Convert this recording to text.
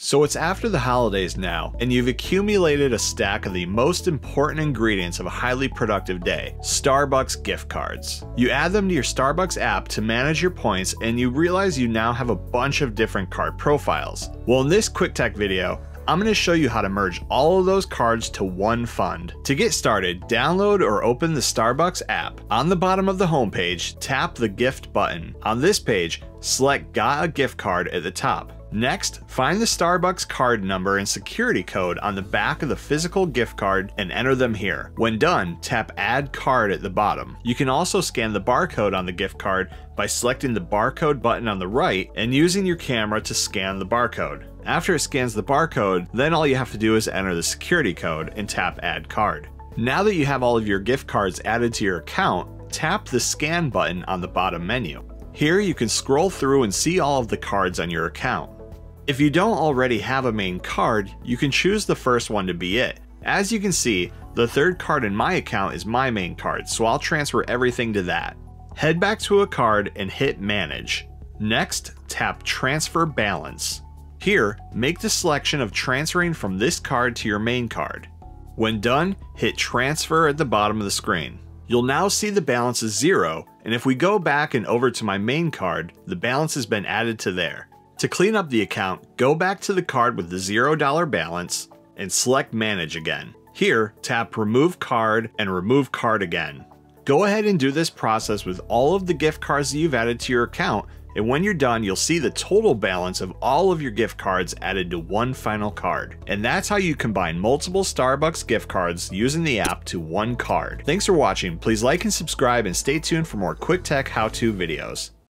So it's after the holidays now, and you've accumulated a stack of the most important ingredients of a highly productive day Starbucks gift cards. You add them to your Starbucks app to manage your points, and you realize you now have a bunch of different card profiles. Well, in this quick tech video, I'm going to show you how to merge all of those cards to one fund. To get started, download or open the Starbucks app. On the bottom of the homepage, tap the gift button. On this page, select Got a gift card at the top. Next, find the Starbucks card number and security code on the back of the physical gift card and enter them here. When done, tap Add Card at the bottom. You can also scan the barcode on the gift card by selecting the barcode button on the right and using your camera to scan the barcode. After it scans the barcode, then all you have to do is enter the security code and tap Add Card. Now that you have all of your gift cards added to your account, tap the Scan button on the bottom menu. Here you can scroll through and see all of the cards on your account. If you don't already have a main card, you can choose the first one to be it. As you can see, the third card in my account is my main card, so I'll transfer everything to that. Head back to a card and hit Manage. Next, tap Transfer Balance. Here, make the selection of transferring from this card to your main card. When done, hit Transfer at the bottom of the screen. You'll now see the balance is zero, and if we go back and over to my main card, the balance has been added to there. To clean up the account, go back to the card with the $0 balance and select Manage again. Here, tap Remove Card and Remove Card again. Go ahead and do this process with all of the gift cards that you've added to your account, and when you're done, you'll see the total balance of all of your gift cards added to one final card. And that's how you combine multiple Starbucks gift cards using the app to one card. Thanks for watching, please like and subscribe and stay tuned for more quick tech how-to videos.